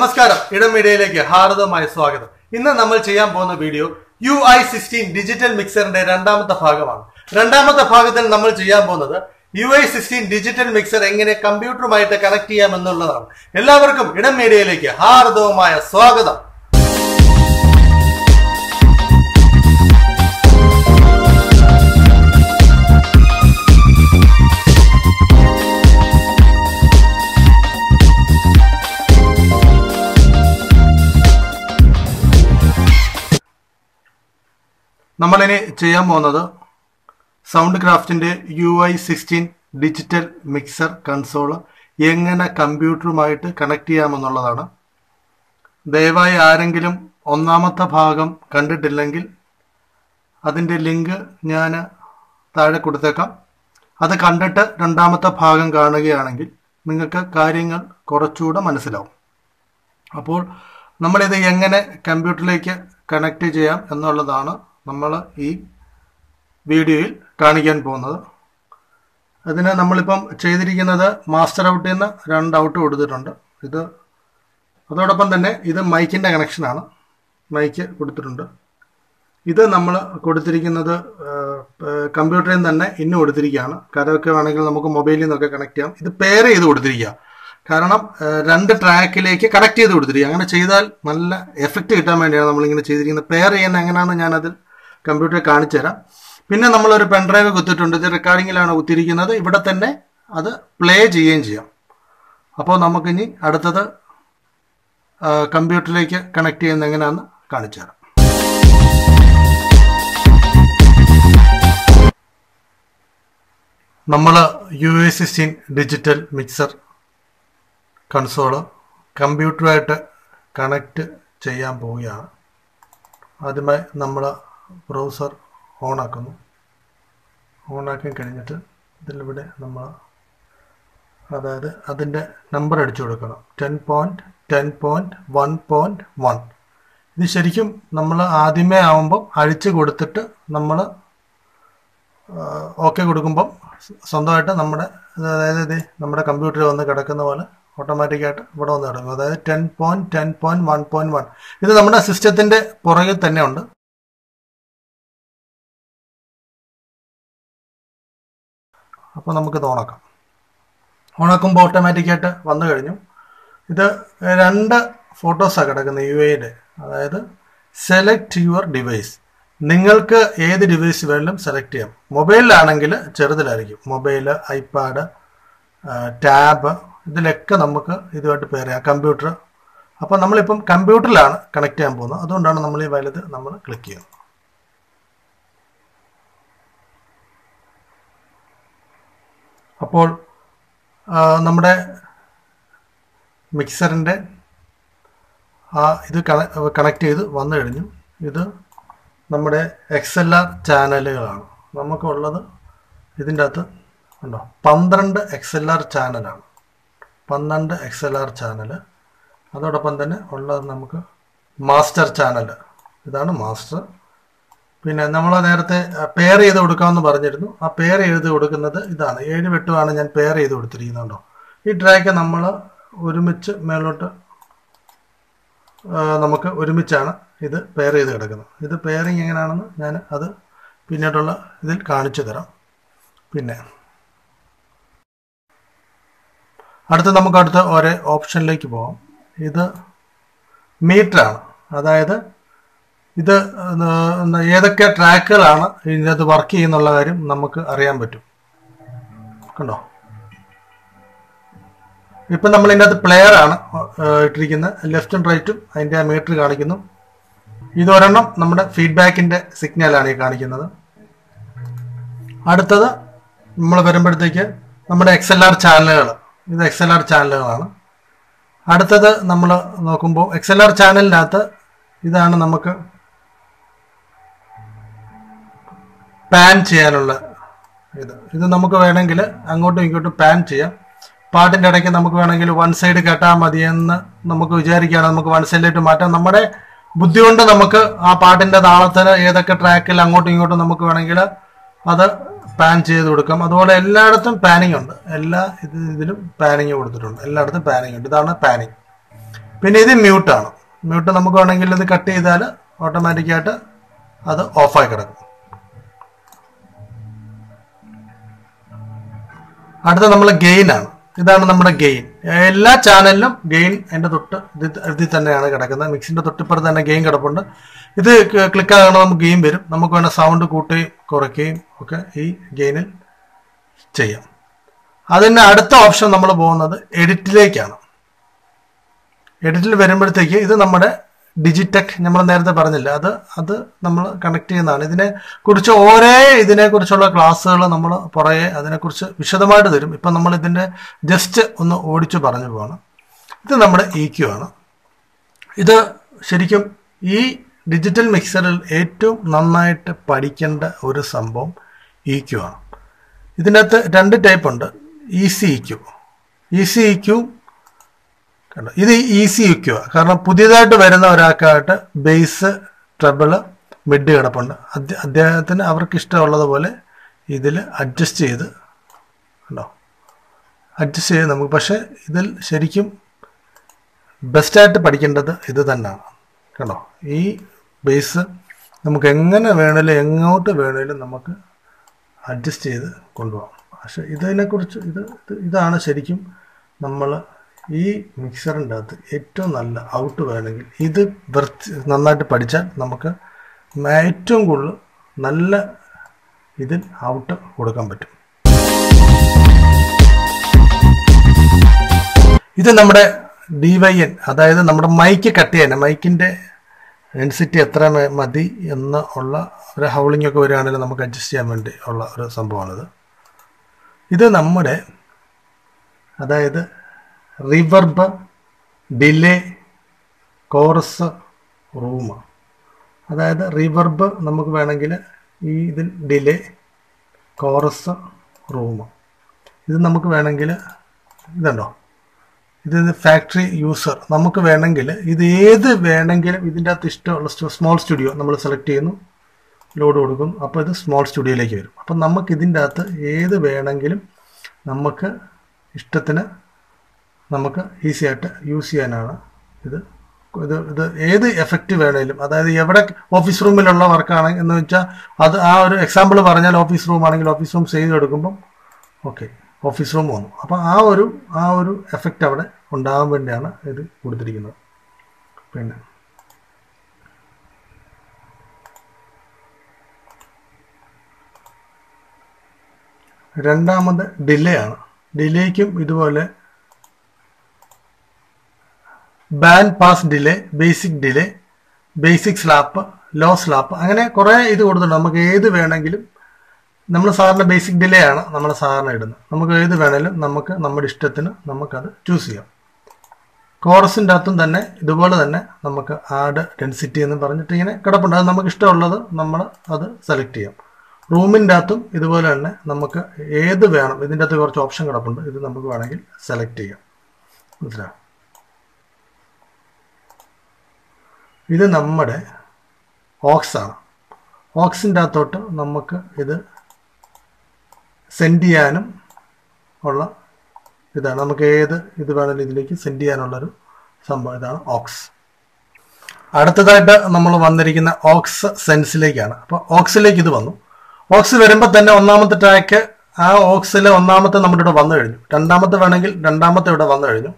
നമസ്കാരം. ഇടം മീഡിയയിലേക്ക് ഹാർദവമായ സ്വാഗതം. ഇന്ന് നമ്മൾ ചെയ്യാൻ പോകുന്ന video U I sixteen digital മിക്സറിന്റെ രണ്ടാമത്തെ ഭാഗമാണ്. രണ്ടാമത്തെ ഭാഗത്തിൽ നമ്മൾ ചെയ്യാൻ പോകുന്നത് U I sixteen digital mixer എങ്ങനെ കമ്പ്യൂട്ടറുമായിട്ട് കണക്ട് ചെയ്യാം എന്നുള്ളതാണ് എല്ലാവർക്കും ഇടം മീഡിയയിലേക്ക് ഹാർദവമായ സ്വാഗതം. നമ്മളിനി ചെയ്യാൻ പോകുന്നത് sound ക്രാഫ്റ്റിന്റെ U I sixteen digital mixer console എങ്ങനെ കമ്പ്യൂട്ടറുമായിട്ട് കണക്ട് ചെയ്യാമെന്നുള്ളതാണ്. ദയവായി ആരെങ്കിലും ഒന്നാമത്തെ ഭാഗം കണ്ടിട്ടില്ലെങ്കിൽ അതിന്റെ ലിങ്ക് ഞാൻ താഴെ കൊടുത്തേക്കാം. അത് കണ്ടിട്ട് രണ്ടാമത്തെ ഭാഗം കാണുകയാണെങ്കിൽ നിങ്ങൾക്ക് കാര്യങ്ങൾ കുറച്ചുകൂടെ മനസ്സിലാവും. അപ്പോൾ നമ്മളിത് എങ്ങനെ കമ്പ്യൂട്ടറിലേക്ക് കണക്ട് ചെയ്യാം എന്നുള്ളതാണ് നമ്മൾ ഈ വീഡിയോയിൽ കാണിക്കാൻ പോകുന്നത്. അതിന് നമ്മളിപ്പം ചെയ്തിരിക്കുന്നത് മാസ്റ്റർ ഔട്ടിൽ നിന്ന് രണ്ട് ഔട്ട് കൊടുത്തിട്ടുണ്ട്. ഇത് അതോടൊപ്പം തന്നെ ഇത് മൈക്കിന്റെ കണക്ഷനാണ് മൈക്ക് കൊടുത്തിട്ടുണ്ട്. ഇത് നമ്മൾ കൊടുത്തിരിക്കുന്നത് കമ്പ്യൂട്ടറിൽ തന്നെ ഇന്ന് കൊടുത്തിരിക്കുകയാണ്. കരമൊക്കെ വേണമെങ്കിൽ നമുക്ക് മൊബൈലിൽ നിന്നൊക്കെ കണക്ട് ചെയ്യാം. ഇത് പെയർ ചെയ്ത് കൊടുത്തിരിക്കുക. കാരണം രണ്ട് ട്രാക്കിലേക്ക് കണക്ട് ചെയ്ത് കൊടുത്തിരിക്കുക. അങ്ങനെ ചെയ്താൽ നല്ല എഫക്റ്റ് കിട്ടാൻ വേണ്ടിയാണ് നമ്മളിങ്ങനെ ചെയ്തിരിക്കുന്നത്. പെയർ ചെയ്യുന്ന എങ്ങനെയാണെന്ന് ഞാനതിൽ കമ്പ്യൂട്ടറിൽ കാണിച്ചു തരാം. പിന്നെ നമ്മളൊരു പെൻഡ്രൈവ് കുത്തിയിട്ടുണ്ട്. ഇത് റെക്കോർഡിങ്ങിലാണ് കുത്തിയിരിക്കുന്നത്. ഇവിടെ തന്നെ അത് പ്ലേ ചെയ്യുകയും ചെയ്യാം. അപ്പോൾ നമുക്കിനി അടുത്തത് കമ്പ്യൂട്ടറിലേക്ക് കണക്ട് ചെയ്യുന്ന എങ്ങനെയാണെന്ന് കാണിച്ചു തരാം. നമ്മൾ U A sixteen digital mixer console കമ്പ്യൂട്ടറുമായിട്ട് connect ചെയ്യാൻ പോവുകയാണ്. ആദ്യമായി നമ്മൾ ബ്രൗസർ ഓൺ ആക്കുന്നു ഓൺ ഓണാക്കി കഴിഞ്ഞിട്ട് ഇതിലിവിടെ നമ്മൾ അതായത് അതിന്റെ നമ്പർ അടിച്ചു കൊടുക്കണം. Ten point ten point one point one. ഇത് ശരിക്കും നമ്മൾ ആദ്യമേ ആവുമ്പം അഴിച്ചു കൊടുത്തിട്ട് നമ്മൾ ഓക്കെ കൊടുക്കുമ്പം സ്വന്തമായിട്ട് നമ്മുടെ അതായത് ഇത് നമ്മുടെ കമ്പ്യൂട്ടറിൽ വന്ന് കിടക്കുന്ന പോലെ ഓട്ടോമാറ്റിക്കായിട്ട് ഇവിടെ വന്ന് കിടക്കും. അതായത് ten point ten point one point one. ഇത് നമ്മുടെ സിസ്റ്റത്തിന്റെ പുറകിൽ തന്നെ ഉണ്ട്. അപ്പോൾ നമുക്കിത് ഓണാക്കാം. ഓണാക്കുമ്പോൾ ഓട്ടോമാറ്റിക്കായിട്ട് വന്നു കഴിഞ്ഞു. ഇത് രണ്ട് ഫോട്ടോസാണ് കിടക്കുന്നത് യു എയുടെ അതായത് സെലക്ട് യുവർ ഡിവൈസ് നിങ്ങൾക്ക് ഏത് ഡിവൈസ് വേണമെങ്കിലും സെലക്ട് ചെയ്യാം. മൊബൈലിലാണെങ്കിൽ ചെറുതിലായിരിക്കും. മൊബൈൽ ഐപാഡ് ടാബ് ഇതിലൊക്കെ നമുക്ക് ഇതുമായിട്ട് പേര് ചെയ്യാം. കമ്പ്യൂട്ടർ അപ്പോൾ നമ്മളിപ്പം കമ്പ്യൂട്ടറിലാണ് കണക്ട് ചെയ്യാൻ പോകുന്നത്. അതുകൊണ്ടാണ് നമ്മൾ ഈ വലുത് നമ്മൾ ക്ലിക്ക് ചെയ്യുന്നത്. അപ്പോൾ നമ്മുടെ മിക്സറിന്റെ ആ ഇത് കണക്ട് ചെയ്ത് വന്നു കഴിഞ്ഞു. ഇത് നമ്മുടെ എക്സ് എൽ ആർ ചാനലുകളാണ്. നമുക്കുള്ളത് ഇതിന്റെ അകത്ത് ഉണ്ടോ? പന്ത്രണ്ട് എക്സ് എൽ ആർ ചാനലാണ്. പന്ത്രണ്ട് എക്സ് എൽ ആർ ചാനൽ. അതോടൊപ്പം തന്നെ ഉള്ളത് നമുക്ക് മാസ്റ്റർ ചാനൽ. ഇതാണ് മാസ്റ്റർ പിന്നെ നമ്മൾ നേരത്തെ പെയർ ചെയ്ത് കൊടുക്കാമെന്ന് പറഞ്ഞിരുന്നു. ആ പെയർ ചെയ്ത് കൊടുക്കുന്നത് ഇതാണ്. ഏഴ് വെട്ടുമാണ് ഞാൻ പെയർ ചെയ്ത് കൊടുത്തിരിക്കുന്നുണ്ടോ ഈ ട്രാക്ക് നമ്മൾ ഒരുമിച്ച് മേലോട്ട് നമുക്ക് ഒരുമിച്ചാണ് ഇത് പെയർ ചെയ്ത് കിടക്കുന്നത്. ഇത് പെയറിങ് എങ്ങനെയാണെന്ന് ഞാൻ അത് പിന്നീടുള്ള ഇതിൽ കാണിച്ചു തരാം. പിന്നെ. അടുത്ത നമുക്ക് അടുത്ത ഒരേ ഓപ്ഷനിലേക്ക് പോകാം ഇത് മീറ്ററാണ് അതായത് ഇത് ഏതൊക്കെ ട്രാക്കുകളാണ് ഇതിനകത്ത് വർക്ക് ചെയ്യുന്നുള്ള കാര്യം നമുക്ക് അറിയാൻ പറ്റും. കണ്ടോ? ഇപ്പം നമ്മൾ ഇതിനകത്ത് പ്ലെയർ ആണ് ഇട്ടിരിക്കുന്നത്. ലെഫ്റ്റും റൈറ്റും അതിന്റെ മീറ്റർ കാണിക്കുന്നു. ഇതൊരെണ്ണം നമ്മുടെ ഫീഡ്ബാക്കിന്റെ സിഗ്നലാണ് ഈ കാണിക്കുന്നത്. അടുത്തത് നമ്മൾ വരുമ്പോഴത്തേക്ക് നമ്മുടെ എക്സ് എൽ ആർ ചാനലുകൾ ഇത് എക്സ് എൽ ആർ ചാനലുകളാണ് അടുത്തത് നമ്മൾ നോക്കുമ്പോൾ എക്സ് എൽ ആർ ചാനലിനകത്ത് ഇതാണ് നമുക്ക് പാൻ ചെയ്യാനുള്ള ഇത്. ഇത് നമുക്ക് വേണമെങ്കിൽ അങ്ങോട്ടും ഇങ്ങോട്ടും പാൻ ചെയ്യാം. പാട്ടിന്റെ ഇടയ്ക്ക് നമുക്ക് വേണമെങ്കിൽ വൺ സൈഡ് കേട്ടാൽ മതിയെന്ന് നമുക്ക് വിചാരിക്കുകയാണ്. നമുക്ക് വൺ സൈഡിലേക്ക് മാറ്റാം. നമ്മുടെ ബുദ്ധി കൊണ്ട് നമുക്ക് ആ പാട്ടിന്റെ താളത്തിന് ഏതൊക്കെ ട്രാക്കിൽ അങ്ങോട്ടും ഇങ്ങോട്ടും നമുക്ക് വേണമെങ്കിൽ അത് പാൻ ചെയ്ത് കൊടുക്കാം. അതുപോലെ എല്ലായിടത്തും പാനിങ് ഉണ്ട്. എല്ലാ ഇത് ഇതിലും പാനിങ് കൊടുത്തിട്ടുണ്ട്. എല്ലായിടത്തും പാനിങ് ഉണ്ട്. ഇതാണ് പാനിങ് പിന്നെ ഇത് മ്യൂട്ടാണ് മ്യൂട്ട് നമുക്ക് വേണമെങ്കിൽ ഇത് കട്ട് ചെയ്താൽ ഓട്ടോമാറ്റിക്കായിട്ട് അത് ഓഫായി കിടക്കും. അടുത്ത നമ്മൾ ഗെയിൻ ആണ്. ഇതാണ് നമ്മുടെ ഗെയിൻ എല്ലാ ചാനലിലും ഗെയിൻ എന്റെ തൊട്ട് ഇത് ഇതിൽ തന്നെയാണ് കിടക്കുന്നത്. മിക്സിന്റെ തൊട്ടിപ്പുറത്ത് തന്നെ ഗെയിൻ കിടപ്പുണ്ട്. ഇത് ക്ലിക്ക് ആകണം നമുക്ക് ഗെയിം വരും. നമുക്ക് വേണം സൗണ്ട് കൂട്ടുകയും കുറയ്ക്കുകയും ഒക്കെ ഈ ഗെയിനിൽ ചെയ്യാം. അതിന് അടുത്ത ഓപ്ഷൻ നമ്മൾ പോകുന്നത് എഡിറ്റിലേക്കാണ് എഡിറ്റിൽ വരുമ്പോഴത്തേക്ക് ഇത് നമ്മുടെ ഡിജിടെക് നമ്മൾ നേരത്തെ പറഞ്ഞില്ല? അത് അത് നമ്മൾ കണക്ട് ചെയ്യുന്നതാണ്. ഇതിനെ കുറിച്ച് ഓരോ ഇതിനെ കുറിച്ചുള്ള ക്ലാസ്സുകൾ നമ്മൾ പുറകെ അതിനെക്കുറിച്ച് വിശദമായിട്ട് തരും. ഇപ്പം നമ്മൾ ഇതിന്റെ ജസ്റ്റ് ഒന്ന് ഓടിച്ചു പറഞ്ഞു പോവാണ്. ഇത് നമ്മുടെ ഇ ക്യു ആണ്. ഇത് ശരിക്കും ഈ ഡിജിറ്റൽ മിക്സറിൽ ഏറ്റവും നന്നായിട്ട് പഠിക്കേണ്ട ഒരു സംഭവം ഇ ക്യു ആണ്. ഇതിനകത്ത് രണ്ട് ടൈപ്പ് ഉണ്ട്. E C E Q E C E Q കണ്ടോ? ഇത് ഈസി ഇക്യു കാരണം പുതിയതായിട്ട് വരുന്ന ഒരാൾക്കായിട്ട് ബേസ് ട്രബിൾ മിഡ് കിടപ്പുണ്ട്. അദ്ദേ- അദ്ദേഹത്തിന് അവർക്ക് ഇഷ്ടമുള്ളതുപോലെ ഇതിൽ അഡ്ജസ്റ്റ് ചെയ്ത് കണ്ടോ? അഡ്ജസ്റ്റ് ചെയ്ത് നമുക്ക്. പക്ഷേ ഇതിൽ ശരിക്കും ബെസ്റ്റായിട്ട് പഠിക്കേണ്ടത് ഇത് തന്നെയാണ്. കണ്ടോ? ഈ ബേസ് നമുക്ക് എങ്ങനെ വേണേലും എങ്ങോട്ട് വേണേലും നമുക്ക് അഡ്ജസ്റ്റ് ചെയ്ത് കൊണ്ടുപോകാം. പക്ഷെ ഇതിനെക്കുറിച്ച് ഇത് ഇത് ഇതാണ് ശരിക്കും നമ്മൾ ഈ മിക്സറിന്റെ അകത്ത് ഏറ്റവും നല്ല ഔട്ട് വേണമെങ്കിൽ ഇത് വൃത്തി നന്നായിട്ട് പഠിച്ചാൽ നമുക്ക് ഏറ്റവും കൂടുതൽ നല്ല ഇതിൽ ഔട്ട് കൊടുക്കാൻ പറ്റും. ഇത് നമ്മുടെ ഡി വൈ എൻ അതായത് നമ്മുടെ മൈക്ക് കട്ട് ചെയ്യാൻ മൈക്കിന്റെ ഡെൻസിറ്റി എത്ര മതി എന്ന് ഉള്ള ഒരു ഹൗളിംഗ് ഒക്കെ വരികയാണെങ്കിൽ നമുക്ക് അഡ്ജസ്റ്റ് ചെയ്യാൻ വേണ്ടി ഉള്ള ഒരു സംഭവമാണിത്. ഇത് നമ്മുടെ അതായത് റിവർബ് ഡിലേ കോറസ് റൂം അതായത് റിവർബ് നമുക്ക് വേണമെങ്കിൽ ഈ ഇതിൽ ഡിലേ കോറസ് റൂം ഇത് നമുക്ക് വേണമെങ്കിൽ ഇതുണ്ടോ? ഇത് ഫാക്ടറി യൂസർ. നമുക്ക് വേണമെങ്കിൽ ഇത് ഏത് വേണമെങ്കിലും ഇതിന്റെ അകത്ത് ഇഷ്ടമുള്ള സ്മോൾ സ്റ്റുഡിയോ നമ്മൾ സെലക്ട് ചെയ്യുന്നു. ലോഡ് കൊടുക്കും. അപ്പോൾ ഇത് സ്മോൾ സ്റ്റുഡിയോയിലേക്ക് വരും. അപ്പം നമുക്ക് ഇതിന്റെ അകത്ത് ഏത് വേണമെങ്കിലും നമുക്ക് ഇഷ്ടത്തിന് നമുക്ക് ഈസി ആയിട്ട് യൂസ് ചെയ്യാനാണ്. ഇത് ഇത് ഇത് ഏത് എഫക്റ്റ് വേണേലും അതായത് എവിടെ ഓഫീസ് റൂമിലുള്ള വർക്കാണ് എന്ന് വെച്ചാൽ അത് ആ ഒരു എക്സാമ്പിൾ പറഞ്ഞാൽ ഓഫീസ് റൂം ആണെങ്കിൽ ഓഫീസ് റൂം സേവ് എടുക്കുമ്പം ഓക്കെ ഓഫീസ് റൂം വന്നു. അപ്പം ആ ഒരു ആ ഒരു എഫക്റ്റ് അവിടെ ഉണ്ടാകാൻ വേണ്ടിയാണ് ഇത് കൊടുത്തിരിക്കുന്നത്. പിന്നെ രണ്ടാമത് ഡിലേ ആണ്. ഡിലേക്കും ഇതുപോലെ band pass delay basic delay basic slap low slap അങ്ങനെ കുറേ ഇത് കൊടുത്തിട്ടുണ്ട്. നമുക്ക് ഏത് വേണമെങ്കിലും നമ്മൾ സാറിന് ബേസിക് ഡിലേ ആണ് നമ്മൾ സാറിന് ഇടുന്നത്. നമുക്ക് ഏത് വേണേലും നമുക്ക് നമ്മുടെ ഇഷ്ടത്തിന് നമുക്കത് ചൂസ് ചെയ്യാം. കോറസിന്റെ അകത്തും തന്നെ ഇതുപോലെ തന്നെ നമുക്ക് ആഡ് ഡെൻസിറ്റി എന്ന് പറഞ്ഞിട്ട് ഇങ്ങനെ കിടപ്പുണ്ട്. അത് നമുക്ക് ഇഷ്ടമുള്ളത് നമ്മൾ അത് സെലക്ട് ചെയ്യാം. റൂമിന്റെ അകത്തും ഇതുപോലെ തന്നെ നമുക്ക് ഏത് വേണം ഇതിന്റെ അകത്ത് കുറച്ച് ഓപ്ഷൻ കിടപ്പുണ്ട്. ഇത് നമുക്ക് വേണമെങ്കിൽ സെലക്ട് ചെയ്യാം. മനസ്സിലാവും ഇത് നമ്മുടെ ഓക്സാണ് ഓക്സിന്റെ അകത്തോട്ട് നമുക്ക് ഇത് സെൻഡ് ചെയ്യാനും ഉള്ള ഇതാണ്. നമുക്ക് ഏത് ഇത് വേണമെങ്കിലും ഇതിലേക്ക് സെൻഡ് ചെയ്യാനുള്ളൊരു സംഭവം ഇതാണ് ഓക്സ്. അടുത്തതായിട്ട് നമ്മൾ വന്നിരിക്കുന്ന ഓക്സ് സെൻസിലേക്കാണ്. അപ്പോൾ ഓക്സിലേക്ക് ഇത് വന്നു. ഓക്സ് വരുമ്പോൾ തന്നെ ഒന്നാമത്തെ ട്രാക്ക് ആ ഓക്സിലെ ഒന്നാമത്തെ നമ്മുടെ ഇവിടെ വന്നു കഴിഞ്ഞു. രണ്ടാമത്തെ വേണമെങ്കിൽ രണ്ടാമത്തെ ഇവിടെ വന്നു കഴിഞ്ഞു.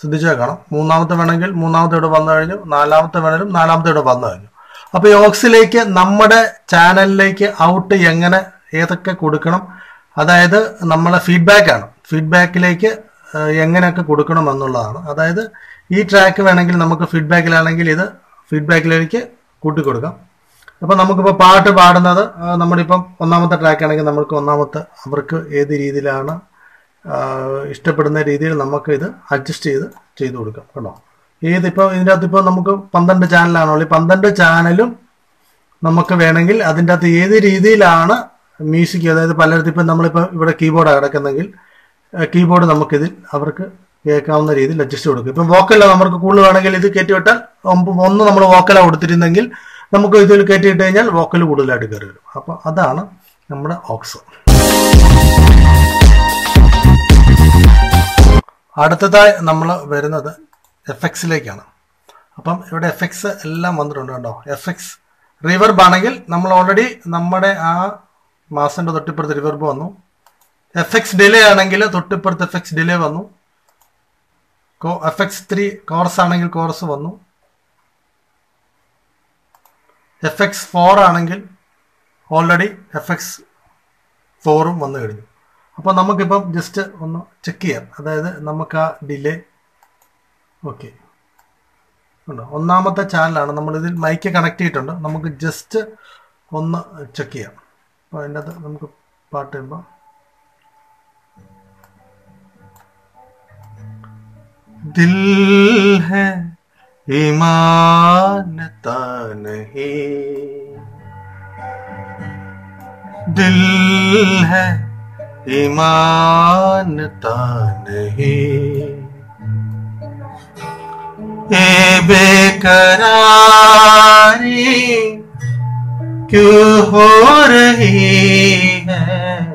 ശ്രദ്ധിച്ചാൽ കാണാം മൂന്നാമത്തെ വേണമെങ്കിൽ മൂന്നാമത്തെ ഇവിടെ വന്നു കഴിഞ്ഞു. നാലാമത്തെ വേണമെങ്കിലും നാലാമത്തെ ഇവിടെ വന്നു കഴിഞ്ഞു. അപ്പോൾ ഈ ഓക്സിലേക്ക് നമ്മുടെ ചാനലിലേക്ക് ഔട്ട് എങ്ങനെ ഏതൊക്കെ കൊടുക്കണം? അതായത് നമ്മളെ ഫീഡ്ബാക്ക് ആണ്. ഫീഡ്ബാക്കിലേക്ക് എങ്ങനെയൊക്കെ കൊടുക്കണം എന്നുള്ളതാണ്. അതായത് ഈ ട്രാക്ക് വേണമെങ്കിൽ നമുക്ക് ഫീഡ്ബാക്കിലാണെങ്കിൽ ഇത് ഫീഡ്ബാക്കിലേക്ക് കൂട്ടിക്കൊടുക്കാം. അപ്പോൾ നമുക്കിപ്പോൾ പാട്ട് പാടുന്നത് നമ്മളിപ്പം ഒന്നാമത്തെ ട്രാക്ക് ആണെങ്കിൽ നമുക്ക് ഒന്നാമത്തെ അവർക്ക് ഏത് രീതിയിലാണ് ഇഷ്ടപ്പെടുന്ന രീതിയിൽ നമുക്ക് ഇത് അഡ്ജസ്റ്റ് ചെയ്ത് ചെയ്തു കൊടുക്കാം കേട്ടോ. ഏതിപ്പോൾ ഇതിന്റെ അകത്ത് ഇപ്പോൾ നമുക്ക് പന്ത്രണ്ട് ചാനലാണോ ഈ പന്ത്രണ്ട് ചാനലും നമുക്ക് വേണമെങ്കിൽ അതിന്റെ അകത്ത് ഏത് രീതിയിലാണ് മ്യൂസിക് അതായത് പലയിടത്തും ഇപ്പം നമ്മളിപ്പോൾ ഇവിടെ കീബോർഡാണ് കിടക്കുന്നെങ്കിൽ കീബോർഡ് നമുക്കിതിൽ അവർക്ക് കേൾക്കാവുന്ന രീതിയിൽ അഡ്ജസ്റ്റ് കൊടുക്കും. ഇപ്പം വോക്കല നമുക്ക് കൂടുതൽ വേണമെങ്കിൽ ഇത് കയറ്റിവിട്ടാൽ ഒന്ന് നമ്മൾ വോക്കല കൊടുത്തിരുന്നെങ്കിൽ നമുക്ക് ഇതിൽ കയറ്റിയിട്ട് കഴിഞ്ഞാൽ വോക്കൽ കൂടുതലായിട്ട് കയറി വരും. അപ്പോൾ അതാണ് നമ്മുടെ ഓക്സ് അടുത്തതായി നമ്മൾ വരുന്നത് എഫ് എക്സിലേക്കാണ് അപ്പം ഇവിടെ എഫ് എക്സ് എല്ലാം വന്നിട്ടുണ്ട് കേട്ടോ എഫ് എക്സ് റിവർബ് ആണെങ്കിൽ നമ്മൾ ഓൾറെഡി നമ്മുടെ ആ മാസന്റെ തൊട്ടിപ്പുറത്ത് റിവർബ് വന്നു. എഫ് എക്സ് ഡിലേ ആണെങ്കിൽ തൊട്ടിപ്പുറത്ത് എഫ് എക്സ് ഡിലേ വന്നു. എഫ് എക്സ് ത്രീ കോർസ് ആണെങ്കിൽ കോർസ് വന്നു. എഫ് എക്സ് ഫോർ ആണെങ്കിൽ ഓൾറെഡി എഫ് എക്സ് ഫോറും വന്നു കഴിഞ്ഞു. അപ്പോൾ നമുക്കിപ്പം ജസ്റ്റ് ഒന്ന് ചെക്ക് ചെയ്യാം. അതായത് നമുക്ക് ആ ഡിലേ ഓക്കെ ഉണ്ടോ? ഒന്നാമത്തെ ചാനലാണ് നമ്മളിതിൽ മൈക്ക് കണക്ട് ചെയ്തിട്ടുണ്ട്. നമുക്ക് ജസ്റ്റ് ഒന്ന് ചെക്ക് ചെയ്യാം. അപ്പോൾ അതിന്റെ അത് നമുക്ക് പാട്ട് ചെയ്യുമ്പോൾ ദിൽ ഹേ ഇമാനത്താ നഹി ദിൽ ഹെ ईमानता नहीं। ये बेकरारी, क्यों हो रही है?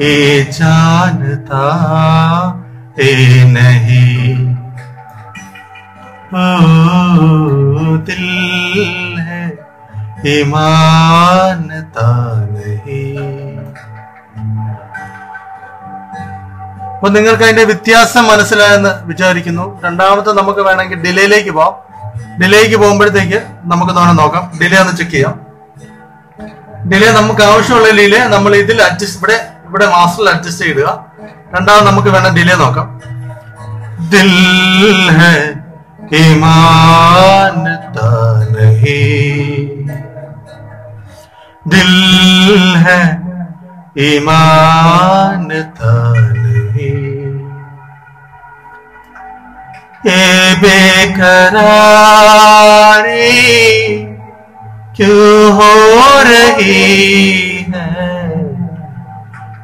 ये जानता ये नहीं। ओ, दिल है ईमानता അപ്പൊ നിങ്ങൾക്ക് അതിന്റെ വ്യത്യാസം മനസ്സിലായെന്ന് വിചാരിക്കുന്നു. രണ്ടാമത്തെ നമുക്ക് വേണമെങ്കിൽ ഡിലേയിലേക്ക് പോവാം. ഡിലേക്ക് പോകുമ്പോഴത്തേക്ക് നമുക്ക് തന്നെ നോക്കാം. ഡിലേ ഒന്ന് ചെക്ക് ചെയ്യാം. ഡിലേ നമുക്ക് ആവശ്യമുള്ള ഡിലേ നമ്മൾ ഇതിൽ അഡ്ജസ്റ്റ് ഇവിടെ ഇവിടെ മാസ്റ്ററിൽ അഡ്ജസ്റ്റ് ചെയ്യുക രണ്ടാമത് നമുക്ക് വേണം ഡിലേ നോക്കാം. ദിൽ ഹെ ഇമാനതാ നഹി ദിൽ ഹെ ഇമാനതാ ए बेकरारी, क्यों हो रही है?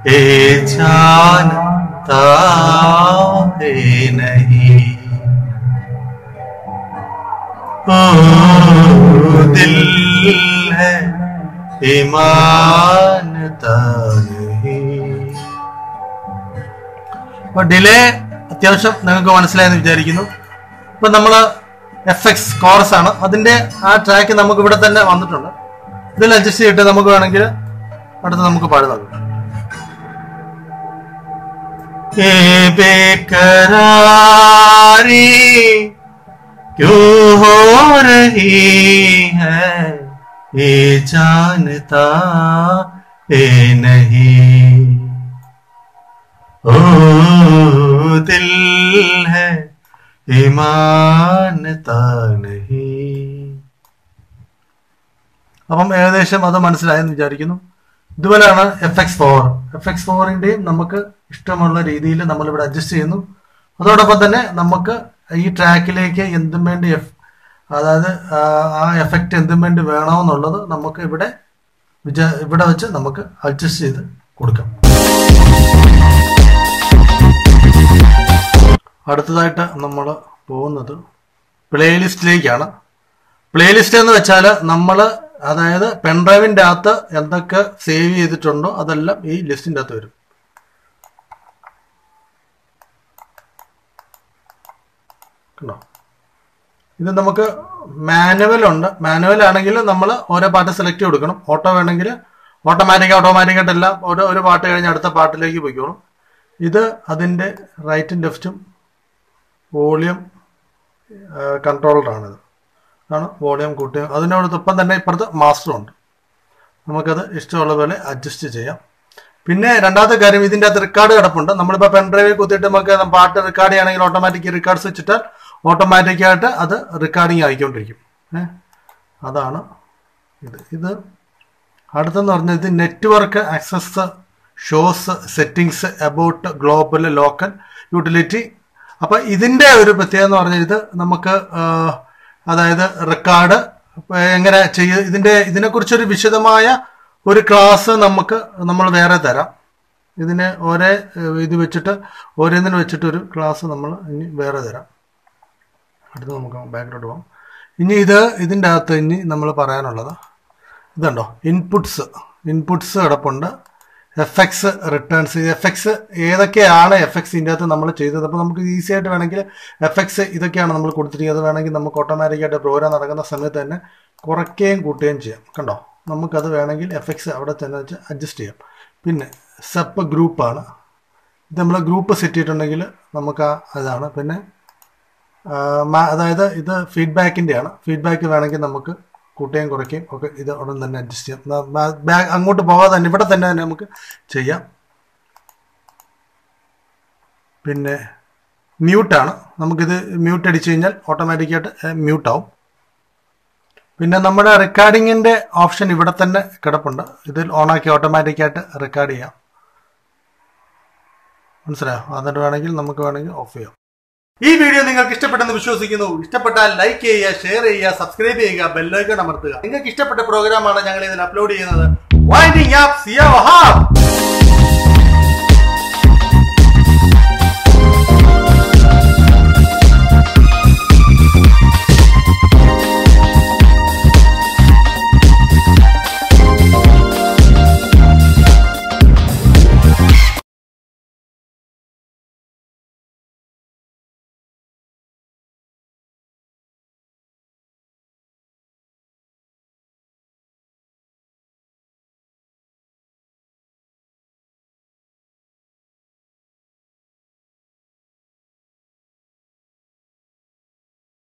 ए जानता है नहीं। ओ, दिल है ईमानता नहीं और दिले അത്യാവശ്യം നിങ്ങൾക്ക് മനസ്സിലായെന്ന് വിചാരിക്കുന്നു ഇപ്പൊ നമ്മള് എഫ് എക്സ് കോറസ് ആണ് അതിന്റെ ആ ട്രാക്ക് നമുക്ക് ഇവിടെ തന്നെ വന്നിട്ടുണ്ട് ഇതിൽ അഡ്ജസ്റ്റ് ചെയ്തിട്ട് നമുക്ക് വേണമെങ്കിൽ അടുത്ത് നമുക്ക് പാടി നോക്കാം ये बेकरारी क्यों हो रही है ये जानता ये नहीं ഹിമാനത്താ നഹി അപ്പം ഏകദേശം അത് മനസ്സിലായെന്ന് വിചാരിക്കുന്നു. ഇതുപോലെയാണ് F X four F X ഫോറിന്റെയും നമുക്ക് ഇഷ്ടമുള്ള രീതിയിൽ നമ്മളിവിടെ അഡ്ജസ്റ്റ് ചെയ്യുന്നു. അതോടൊപ്പം തന്നെ നമുക്ക് ഈ ട്രാക്കിലേക്ക് എന്തും വേണ്ടി എഫ് അതായത് ആ എഫക്റ്റ് എന്തും വേണ്ടി വേണമെന്നുള്ളത് നമുക്ക് ഇവിടെ വിചാ ഇവിടെ വെച്ച് നമുക്ക് അഡ്ജസ്റ്റ് ചെയ്ത് കൊടുക്കാം. അടുത്തതായിട്ട് നമ്മൾ പോകുന്നത് പ്ലേലിസ്റ്റിലേക്കാണ്. പ്ലേലിസ്റ്റ് എന്ന് വെച്ചാൽ നമ്മൾ അതായത് പെൺഡ്രൈവിന്റെ അകത്ത് എന്തൊക്കെ സേവ് ചെയ്തിട്ടുണ്ടോ അതെല്ലാം ഈ ലിസ്റ്റിന്റെ അകത്ത് വരും. കണ്ടോ? ഇത് നമുക്ക് മാനുവൽ ഉണ്ട്. മാനുവൽ ആണെങ്കിൽ നമ്മൾ ഓരോ പാട്ട് സെലക്ട് കൊടുക്കണം. ഓട്ടോ വേണമെങ്കിൽ ഓട്ടോമാറ്റിക് ഓട്ടോമാറ്റിക് ആയിട്ടെല്ലാം ഓരോ ഒരു പാട്ട് കഴിഞ്ഞ് അടുത്ത പാട്ടിലേക്ക് പോയിക്കോളും. ഇത് അതിന്റെ റൈറ്റും ലെഫ്റ്റും വോളിയം കൺട്രോളറാണിത് ആണ് വോളിയം കൂട്ടി അതിനോടൊപ്പം തന്നെ ഇപ്പുറത്ത് മാസ്റ്റർ ഉണ്ട്. നമുക്കത് ഇഷ്ടമുള്ള പോലെ അഡ്ജസ്റ്റ് ചെയ്യാം. പിന്നെ രണ്ടാമത്തെ കാര്യം ഇതിന്റെ അകത്ത് റെക്കോർഡ് കിടപ്പുണ്ട്. നമ്മളിപ്പോൾ പെൻഡ്രൈവിൽ കുത്തിയിട്ട് നമുക്ക് പാട്ട് റെക്കോർഡ് ചെയ്യണമെങ്കിൽ ഓട്ടോമാറ്റിക് റെക്കോർഡ്സ് വെച്ചിട്ടാൽ ഓട്ടോമാറ്റിക്കായിട്ട് അത് റെക്കോർഡിങ് ആയിക്കൊണ്ടിരിക്കും. അതാണ് ഇത്. ഇത് അടുത്തെന്ന് പറഞ്ഞാൽ ഇത് network access shows settings about global local utility അപ്പൊ ഇതിന്റെ ഒരു പ്രത്യേകത എന്ന് പറഞ്ഞാൽ ഇത് നമുക്ക് അതായത് റെക്കോർഡ് എങ്ങനെ ചെയ്യ ഇതിന്റെ ഇതിനെക്കുറിച്ചൊരു വിശദമായ ഒരു ക്ലാസ് നമുക്ക് നമ്മൾ വേറെ തരാം. ഇതിന് ഒരേ ഇത് വെച്ചിട്ട് ഓരോന്നിന് വെച്ചിട്ട് ഒരു ക്ലാസ് നമ്മൾ ഇനി വേറെ തരാം. അടുത്ത് നമുക്ക് ബാക്കിലോട്ട് പോകാം ഇനി ഇത് ഇതിന്റെ അകത്ത് ഇനി നമ്മൾ പറയാനുള്ളത് ഇതുണ്ടോ ഇൻപുട്സ് ഇൻപുട്സ് കിടപ്പുണ്ട്. F X returns F X ഏതൊക്കെയാണ് എഫ് എക്സ് ഇതിന്റെ അകത്ത് നമ്മൾ ചെയ്തത്? അപ്പോൾ നമുക്ക് ഈസി ആയിട്ട് വേണമെങ്കിൽ എഫ് എക്സ് ഇതൊക്കെയാണ് നമ്മൾ കൊടുത്തിരിക്കുന്നത്. വേണമെങ്കിൽ നമുക്ക് ഓട്ടോമാറ്റിക്കായിട്ട് പ്രോഗ്രാം നടക്കുന്ന സമയത്ത് തന്നെ കുറയ്ക്കുകയും കൂട്ടുകയും ചെയ്യാം. കണ്ടോ? നമുക്കത് വേണമെങ്കിൽ എഫ് എക്സ് അവിടെ തന്നെ വെച്ച് അഡ്ജസ്റ്റ് ചെയ്യാം. പിന്നെ സപ്പ് ഗ്രൂപ്പാണ് ഇത് നമ്മൾ ഗ്രൂപ്പ് സെറ്റ് ചെയ്തിട്ടുണ്ടെങ്കിൽ നമുക്ക് ആ ഇതാണ്. പിന്നെ അതായത് ഇത് ഫീഡ്ബാക്കിന്റെയാണ് ഫീഡ്ബാക്ക് വേണമെങ്കിൽ നമുക്ക് കൂട്ടുകയും കുറയ്ക്കുകയും ഒക്കെ ഇത് ഉടൻ തന്നെ അഡ്ജസ്റ്റ് ചെയ്യാം. ന- ബാ- ബാ- അങ്ങോട്ട് പോകാതെ തന്നെ ഇവിടെ തന്നെ തന്നെ നമുക്ക് ചെയ്യാം. പിന്നെ മ്യൂട്ടാണ് നമുക്കിത് മ്യൂട്ട് അടിച്ചു കഴിഞ്ഞാൽ ഓട്ടോമാറ്റിക്കായിട്ട് മ്യൂട്ടാവും പിന്നെ നമ്മുടെ റെക്കോർഡിങ്ങിന്റെ ഓപ്ഷൻ ഇവിടെ തന്നെ കിടപ്പുണ്ട്. ഇതിൽ ഓണാക്കി ഓട്ടോമാറ്റിക്കായിട്ട് റെക്കോർഡ് ചെയ്യാം. മനസ്സിലായോ? എന്നിട്ട് വേണമെങ്കിൽ നമുക്ക് വേണമെങ്കിൽ ഓഫ് ചെയ്യാം. ഈ വീഡിയോ നിങ്ങൾക്ക് ഇഷ്ടപ്പെട്ടെന്ന് വിശ്വസിക്കുന്നു. ഇഷ്ടപ്പെട്ടാൽ ലൈക്ക് ചെയ്യുക ഷെയർ ചെയ്യുക സബ്സ്ക്രൈബ് ചെയ്യുക ബെല്ലൈക്കൺ അമർത്തുക. നിങ്ങൾക്ക് ഇഷ്ടപ്പെട്ട പ്രോഗ്രാമാണ് ഞങ്ങൾ ഇതിൽ അപ്ലോഡ് ചെയ്യുന്നത്. വൈൻഡിങ് ആപ്പ് സിയ വഹാബ്